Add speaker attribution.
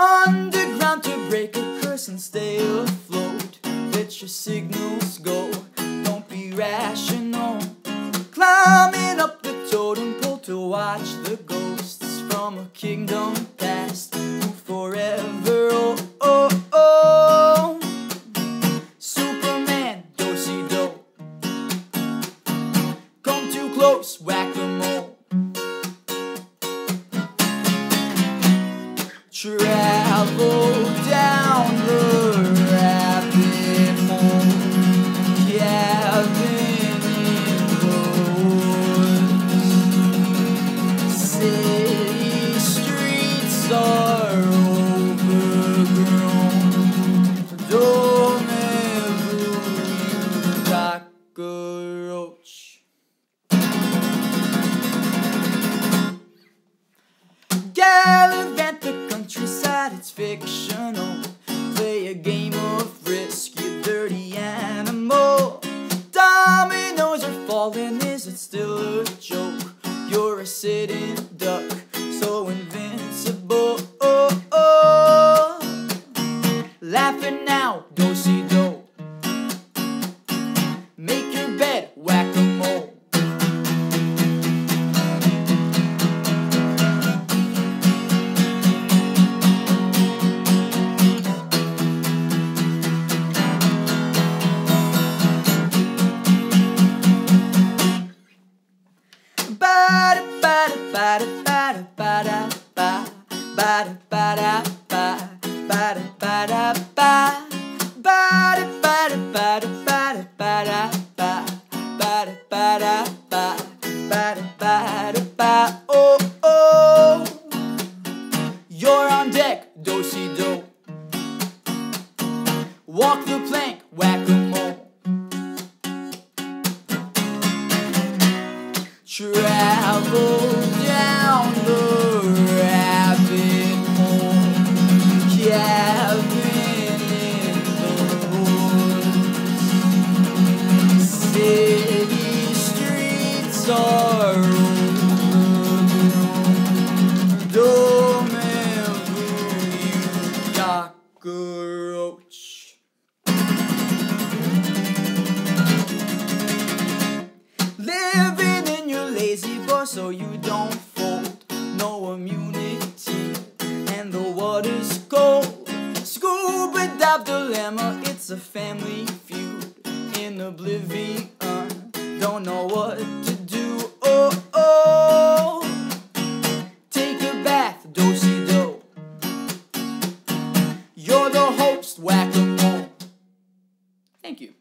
Speaker 1: Underground to break a curse and stay afloat. Let your signals go, don't be rational. Climbing up the totem pole to watch the ghosts from a kingdom past who forever. Oh, oh, oh. Superman, do si do. Come too close, whack the mole. Travel down sitting duck, so invincible. Oh, oh. Laughing now, do si ba-da, ba-da, ba-da, ba-da, ba. Ba-da, ba-da, ba. Ba-da, ba-da, ba. Ba-da, ba-da, ba-da, ba-da, ba-da, ba. Ba-da, ba-da, ba. Ba-da, ba-da, ba. Oh, oh. You're on deck, do. Walk the plank, whack a mole. Travel you cockroach. Living in your La-Z-Boy so you don't fold. No immunity, and the water's cold. Scuba dive dilemma, it's a family feud. In oblivion, don't know what do si do. You're the host, Whac-A-Mole. Thank you.